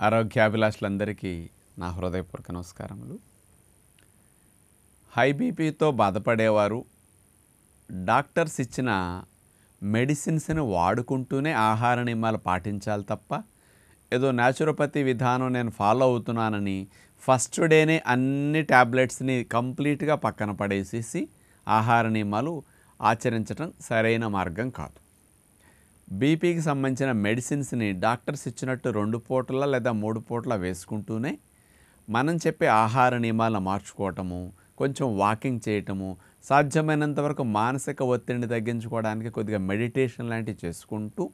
ఆరోగ్యాభిలాషులందరికీ నా హృదయపూర్వక నమస్కారములు. హై బీపీతో బాధపడేవారు డాక్టర్స్ ఇచ్చిన మెడిసిన్స్ని వాడుకుంటూనే ఆహార నియమాలు పాటించాలి తప్ప ఏదో న్యాచురోపతి విధానం నేను ఫాలో అవుతున్నానని ఫస్ట్ డేనే అన్ని ట్యాబ్లెట్స్ని కంప్లీట్గా పక్కన పడేసేసి ఆహార నియమాలు ఆచరించడం సరైన మార్గం కాదు. బీపీకి సంబంధించిన మెడిసిన్స్ని డాక్టర్స్ ఇచ్చినట్టు రెండు పూటల లేదా మూడు పూటల వేసుకుంటూనే మనం చెప్పే ఆహార నియమాలను మార్చుకోవటము కొంచెం వాకింగ్ చేయటము సాధ్యమైనంత వరకు మానసిక ఒత్తిడిని తగ్గించుకోవడానికి కొద్దిగా మెడిటేషన్ లాంటివి చేసుకుంటూ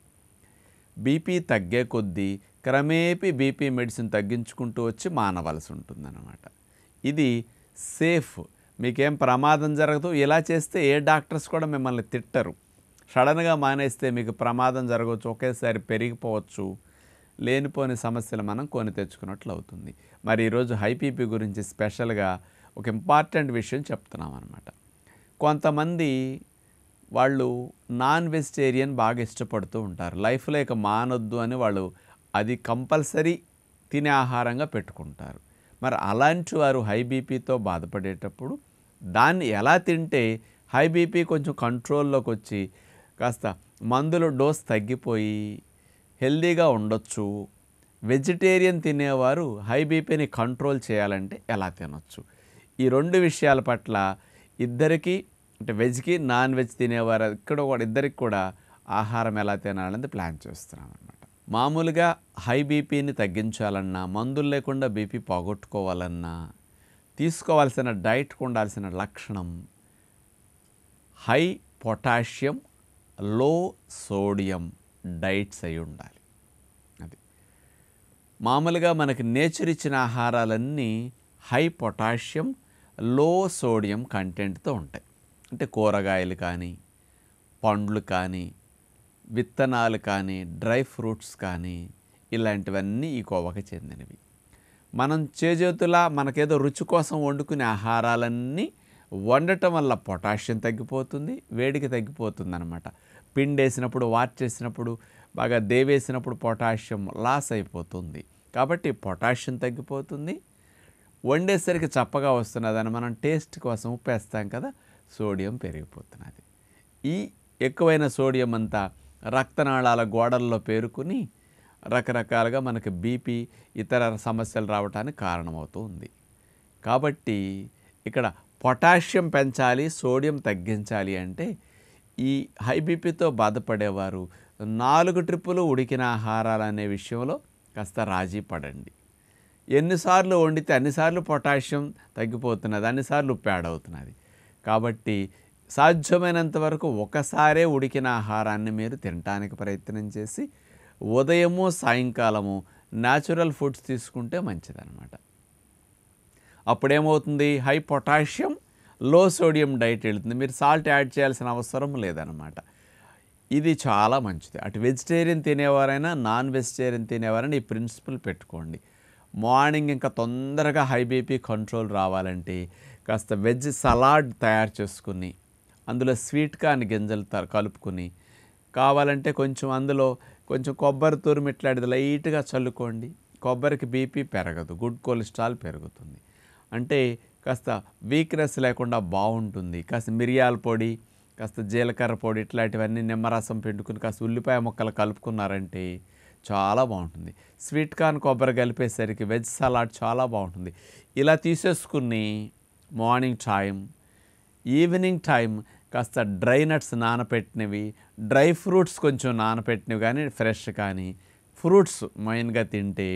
బీపీ తగ్గే కొద్దీ క్రమేపీ బీపీ మెడిసిన్ తగ్గించుకుంటూ వచ్చి మానవలసి ఉంటుందన్నమాట. ఇది సేఫ్. మీకేం ప్రమాదం జరగదు. ఇలా చేస్తే ఏ డాక్టర్స్ కూడా మిమ్మల్ని తిట్టరు. సడన్గా మానేస్తే మీకు ప్రమాదం జరగవచ్చు ఒకేసారి పెరిగిపోవచ్చు లేనిపోని సమస్యలు మనం కొని తెచ్చుకున్నట్లు అవుతుంది. మరి ఈరోజు హైపీపీ గురించి స్పెషల్గా ఒక ఇంపార్టెంట్ విషయం చెప్తున్నాం అనమాట కొంతమంది వాళ్ళు నాన్ వెజిటేరియన్ బాగా ఇష్టపడుతూ ఉంటారు. లైఫ్లో ఇక మానొద్దు అని వాళ్ళు అది కంపల్సరీ తినే ఆహారంగా పెట్టుకుంటారు. మరి అలాంటి వారు హై బీపీతో బాధపడేటప్పుడు దాన్ని ఎలా తింటే హై బీపీ కొంచెం కంట్రోల్లోకి వచ్చి కాస్త మందులు డోస్ తగ్గిపోయి హెల్దీగా ఉండొచ్చు. వెజిటేరియన్ తినేవారు హై బీపీని కంట్రోల్ చేయాలంటే ఎలా తినొచ్చు? ఈ రెండు విషయాల పట్ల ఇద్దరికి అంటే వెజ్కి నాన్ వెజ్ తినేవారు ఇక్కడ కూడా ఇద్దరికి కూడా ఆహారం ఎలా తినాలనేది ప్లాన్ చేస్తున్నాం అనమాట మామూలుగా హై బీపీని తగ్గించాలన్నా మందులు లేకుండా బీపీ పోగొట్టుకోవాలన్నా తీసుకోవాల్సిన డైట్కు ఉండాల్సిన లక్షణం high potassium low sodium diets అయి ఉండాలి. అది. మామూలుగా మనకి నేచర్ ఇచ్చిన ఆహారాలన్నీ హై పొటాషియం లో సోడియం కంటెంట్తో ఉంటాయి. అంటే కూరగాయలు కానీ పండ్లు కానీ విత్తనాలు కానీ డ్రై ఫ్రూట్స్ కానీ ఇలాంటివన్నీ ఈ కోవకి చెందినవి. మనం చేజేతులా మనకేదో రుచి కోసం వండుకునే ఆహారాలన్నీ వండటం వల్ల పొటాషియం తగ్గిపోతుంది వేడికి తగ్గిపోతుంది అనమాట పిండేసినప్పుడు వార్చేసినప్పుడు చేసినప్పుడు బాగా దేవేసినప్పుడు పొటాషియం లాస్ అయిపోతుంది. కాబట్టి పొటాషియం తగ్గిపోతుంది. వండేసరికి చప్పగా వస్తున్నదని మనం టేస్ట్ కోసం ఉప్పేస్తాం కదా సోడియం పెరిగిపోతున్నది. ఈ ఎక్కువైన సోడియం అంతా రక్తనాళాల గోడల్లో పేరుకుని రకరకాలుగా మనకి బీపీ ఇతర సమస్యలు రావడానికి కారణమవుతూ ఉంది. కాబట్టి ఇక్కడ పొటాషియం పెంచాలి సోడియం తగ్గించాలి అంటే ఈ హై బీపీతో బాధపడేవారు. నాలుగు ట్రిప్పులు ఉడికిన ఆహారాలు అనే విషయంలో కాస్త రాజీ పడండి. ఎన్నిసార్లు వండితే అన్నిసార్లు పొటాషియం తగ్గిపోతున్నది అన్నిసార్లు ఉప్పు యాడ్ అవుతున్నది. కాబట్టి సాధ్యమైనంత వరకు ఒకసారే ఉడికిన ఆహారాన్ని మీరు తినడానికి ప్రయత్నం చేసి ఉదయము సాయంకాలము న్యాచురల్ ఫుడ్స్ తీసుకుంటే మంచిదన్నమాట. అప్పుడేమవుతుంది? High potassium low sodium diet వెళుతుంది. మీరు సాల్ట్ యాడ్ చేయాల్సిన అవసరం లేదనమాట ఇది చాలా మంచిది. అటు వెజిటేరియన్ తినేవారైనా నాన్ వెజిటేరియన్ తినేవారైనా ఈ ప్రిన్సిపల్ పెట్టుకోండి. మార్నింగ్ ఇంకా తొందరగా హై బీపీ కంట్రోల్ రావాలంటే కాస్త వెజ్ సలాడ్ తయారు చేసుకుని అందులో స్వీట్ కాని గింజలు త- కలుపుకుని కావాలంటే కొంచెం అందులో కొంచెం కొబ్బరి తురుము ఇట్లాంటిది లైట్గా చల్లుకోండి. కొబ్బరికి బీపీ పెరగదు. గుడ్ కొలెస్ట్రాల్ పెరుగుతుంది. అంటే కాస్త వీక్నెస్ లేకుండా బాగుంటుంది. కాస్త మిరియాల పొడి కాస్త జీలకర్ర పొడి ఇట్లాంటివన్నీ నిమ్మరసం పిండుకుని కాస్త ఉల్లిపాయ ముక్కలు కలుపుకున్నారంటే చాలా బాగుంటుంది. స్వీట్ కార్న్ కొబ్బరి కలిపేసరికి వెజ్ సలాడ్ చాలా బాగుంటుంది. ఇలా తీసేసుకుని మార్నింగ్ టైం ఈవినింగ్ టైం కాస్త డ్రై నట్స్ నానపెట్టినవి డ్రై ఫ్రూట్స్ కొంచెం నానపెట్టినవి కానీ ఫ్రెష్ కానీ ఫ్రూట్స్ మెయిన్గా తింటే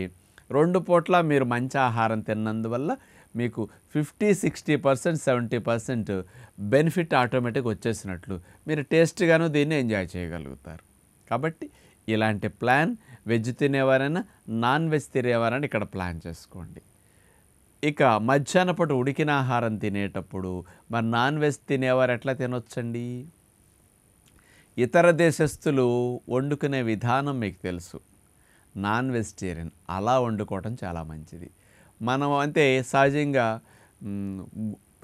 రెండు పూట్ల మీరు మంచి ఆహారం తిన్నందువల్ల మీకు fifty sixty percent seventy percent benefit automatic వచ్చేసినట్లు మీరు టేస్ట్గాను దీన్ని ఎంజాయ్ చేయగలుగుతారు. కాబట్టి ఇలాంటి ప్లాన్ వెజ్ తినేవారైనా నాన్ వెజ్ తినేవారైనా ఇక్కడ ప్లాన్ చేసుకోండి. ఇక మధ్యాహ్నపూట ఉడికిన ఆహారం తినేటప్పుడు మరి నాన్ వెజ్ తినేవారు ఎట్లా తినొచ్చండి? ఇతర దేశస్తులు వండుకునే విధానం మీకు తెలుసు. నాన్ వెజిటేరియన్ అలా వండుకోవటం చాలా మంచిది. మనం అంటే సహజంగా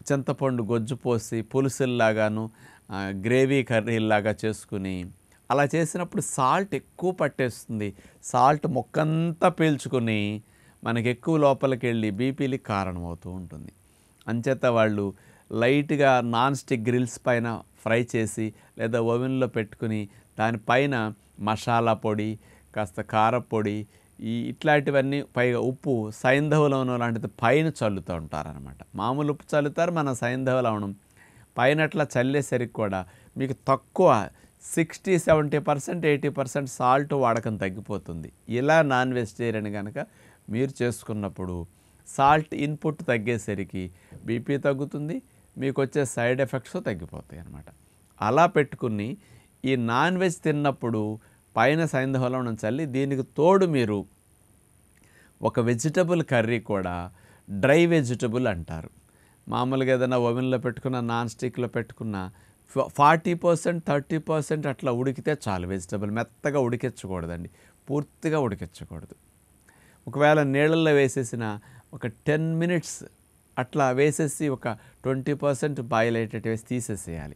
చింతపండు గొజ్జు పోసి పులుసుల్లాగాను గ్రేవీ కర్రీలాగా చేసుకుని అలా చేసినప్పుడు సాల్ట్ ఎక్కువ పట్టేస్తుంది. సాల్ట్ మొక్కంతా పీల్చుకుని మనకి ఎక్కువ లోపలికి వెళ్ళి బీపీలకి కారణమవుతూ ఉంటుంది. అంచేత వాళ్ళు లైట్గా నాన్ స్టిక్ గ్రిల్స్ పైన ఫ్రై చేసి లేదా ఓవెన్లో పెట్టుకుని దానిపైన మసాలా పొడి కాస్త కారపొడి ఈ ఇట్లాంటివన్నీ పైగా ఉప్పు సైంధవ లవణం లాంటిది పైన చల్లుతూ ఉంటారనమాట మామూలు ఉప్పు చల్లుతారు మన సైంధవ లవణం పైన అట్లా చల్లేసరికి కూడా మీకు తక్కువ sixty seventy percent eighty percent salt వాడకం తగ్గిపోతుంది. ఇలా నాన్ వెజిటేరియన్ కనుక మీరు చేసుకున్నప్పుడు సాల్ట్ ఇన్పుట్ తగ్గేసరికి బీపీ తగ్గుతుంది మీకు వచ్చే సైడ్ ఎఫెక్ట్స్ తగ్గిపోతాయి అన్నమాట అలా పెట్టుకుని ఈ నాన్ వెజ్ తిన్నప్పుడు పైన సైంధవలం చల్లి దీనికి తోడు మీరు ఒక వెజిటబుల్ కర్రీ కూడా డ్రై వెజిటబుల్ అంటారు. మామూలుగా ఏదైనా ఓవెన్లో పెట్టుకున్న నాన్ స్టిక్లో పెట్టుకున్న ఫార్టీ పర్సెంట్ థర్టీ పర్సెంట్ అట్లా ఉడికితే చాలు వెజిటబుల్ మెత్తగా ఉడికించకూడదండి. పూర్తిగా ఉడికించకూడదు. ఒకవేళ నీళ్ళల్లో వేసేసిన ఒక టెన్ మినిట్స్ అట్లా వేసేసి ఒక ట్వంటీ పర్సెంట్ బాయిల్ అయ్యేటట్టు వేసి తీసేసేయాలి.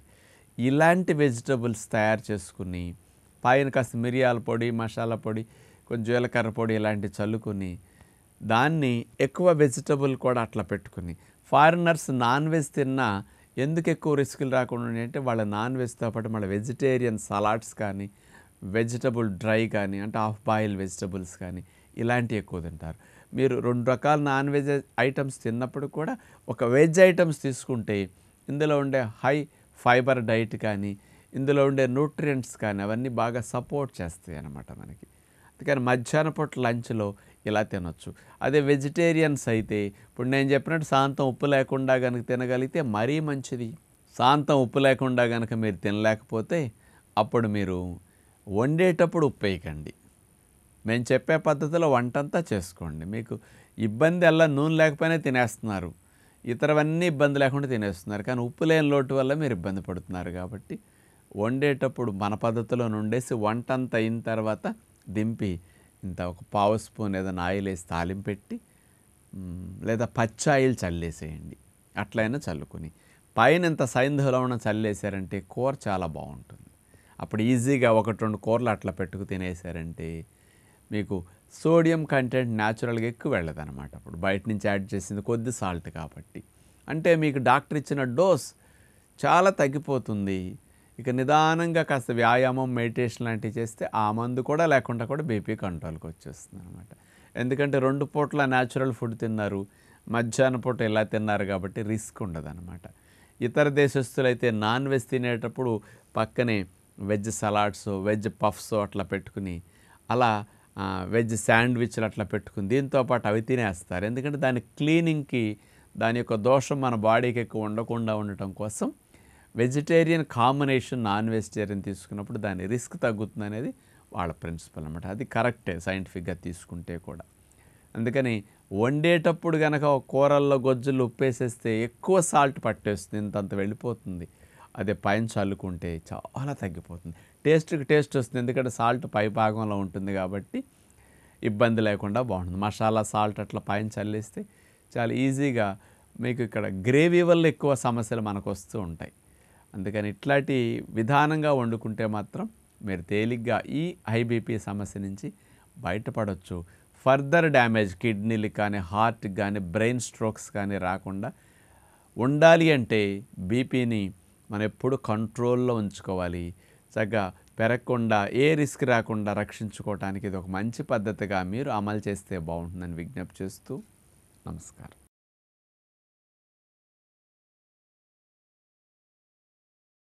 ఇలాంటి వెజిటబుల్స్ తయారు చేసుకుని పైన కాస్త మిరియాల పొడి మసాలా పొడి కొంచెం జీలకర్ర పొడి ఇలాంటివి చల్లుకుని దాన్ని ఎక్కువ వెజిటబుల్ కూడా అట్లా పెట్టుకుని. ఫారినర్స్ నాన్ వెజ్ తిన్నా ఎందుకు ఎక్కువ రిస్కులు రాకుండా అంటే వాళ్ళ నాన్ వెజ్తో పాటు మళ్ళీ వెజిటేరియన్ సలాడ్స్ కానీ వెజిటబుల్ డ్రై కానీ అంటే హాఫ్ బాయిల్ వెజిటబుల్స్ కానీ ఇలాంటివి ఎక్కువ తింటారు. మీరు రెండు రకాల నాన్ వెజ్ ఐటమ్స్ తిన్నప్పుడు కూడా ఒక వెజ్ ఐటమ్స్ తీసుకుంటే ఇందులో ఉండే హై ఫైబర్ డైట్ కానీ ఇందులో ఉండే న్యూట్రియంట్స్ కానీ అవన్నీ బాగా సపోర్ట్ చేస్తాయి అన్నమాట మనకి. అందుకని మధ్యాహ్న పూట లంచ్లో ఇలా తినొచ్చు. అదే వెజిటేరియన్స్ అయితే ఇప్పుడు నేను చెప్పినట్టు సాంతం ఉప్పు లేకుండా కనుక తినగలిగితే మరీ మంచిది. సాంతం ఉప్పు లేకుండా కనుక మీరు తినలేకపోతే అప్పుడు మీరు వండేటప్పుడు ఉప్పు వేయకండి. మేము చెప్పే పద్ధతిలో వంటంతా చేసుకోండి. మీకు ఇబ్బంది అలా నూనె లేకపోయినా తినేస్తున్నారు. ఇతరవన్నీ ఇబ్బంది లేకుండా తినేస్తున్నారు. కానీ ఉప్పు లేని లోటు వల్ల మీరు ఇబ్బంది పడుతున్నారు కాబట్టి వండేటప్పుడు మన పద్ధతిలో నుండేసి వంట అంత అయిన తర్వాత దింపి ఇంత ఒక పావు స్పూన్ ఏదైనా ఆయిల్ వేసి తాలింపు పెట్టి లేదా పచ్చి ఆయిల్ చల్లేసేయండి. అట్లయినా చల్లుకుని. పైన ఇంత సైంధవలో ఉన్న చల్లేసారంటే కూర చాలా బాగుంటుంది. అప్పుడు ఈజీగా ఒకటి రెండు కూరలు అట్లా పెట్టుకు తినేసారంటే మీకు సోడియం కంటెంట్ న్యాచురల్గా ఎక్కువ వెళ్ళదు అనమాట అప్పుడు. బయట నుంచి యాడ్ చేసింది కొద్ది సాల్ట్ కాబట్టి. అంటే మీకు డాక్టర్ ఇచ్చిన డోస్ చాలా తగ్గిపోతుంది. ఇక నిదానంగా కాస్త వ్యాయామం మెడిటేషన్ లాంటివి చేస్తే ఆ మందు కూడా లేకుండా కూడా బీపీ కంట్రోల్కి వచ్చేస్తుంది అనమాట ఎందుకంటే రెండు పూట్ల న్యాచురల్ ఫుడ్ తిన్నారు మధ్యాహ్న పూట ఇలా తిన్నారు కాబట్టి రిస్క్ ఉండదు ఇతర దేశస్తులైతే నాన్ వెజ్ తినేటప్పుడు పక్కనే వెజ్ సలాడ్స్ వెజ్ పఫ్స్ అట్లా పెట్టుకుని అలా వెజ్ శాండ్విచ్లు అట్లా పెట్టుకుని దీంతో పాటు అవి తినేస్తారు. ఎందుకంటే దాని క్లీనింగ్కి దాని యొక్క దోషం మన బాడీకి ఎక్కువ ఉండకుండా ఉండటం కోసం వెజిటేరియన్ కాంబినేషన్ నాన్ వెజిటేరియన్ తీసుకున్నప్పుడు దాని రిస్క్ తగ్గుతుంది అనేది వాళ్ళ ప్రిన్సిపల్ అనమాట అది కరెక్టే సైంటిఫిక్గా తీసుకుంటే కూడా. అందుకని వండేటప్పుడు కనుక కూరల్లో గొజ్జులు ఉప్పేసేస్తే ఎక్కువ సాల్ట్ పట్టేస్తుంది ఇంతంత వెళ్ళిపోతుంది. అదే పైన చల్లుకుంటే చాలా తగ్గిపోతుంది. టేస్ట్కి టేస్ట్ వస్తుంది ఎందుకంటే సాల్ట్ పై భాగంలో ఉంటుంది కాబట్టి ఇబ్బంది లేకుండా బాగుంటుంది. మసాలా సాల్ట్ అట్లా పైన చల్లేస్తే చాలా ఈజీగా మీకు ఇక్కడ గ్రేవీ వల్ల ఎక్కువ సమస్యలు మనకు వస్తూ ఉంటాయి. అందుకని ఇట్లాంటి విధానంగా వండుకుంటే మాత్రం మీరు తేలిగ్గా ఈ హైబీపీ సమస్య నుంచి బయటపడవచ్చు ఫర్దర్ డ్యామేజ్ కిడ్నీలకు కానీ హార్ట్కి కానీ బ్రెయిన్ స్ట్రోక్స్ కానీ రాకుండా ఉండాలి అంటే బీపీని మనం ఎప్పుడు కంట్రోల్లో ఉంచుకోవాలి. చక్కగా పెరగకుండా ఏ రిస్క్ రాకుండా రక్షించుకోవటానికి ఇది ఒక మంచి పద్ధతిగా మీరు అమలు చేస్తే బాగుంటుందని విజ్ఞప్తి చేస్తూ నమస్కారం.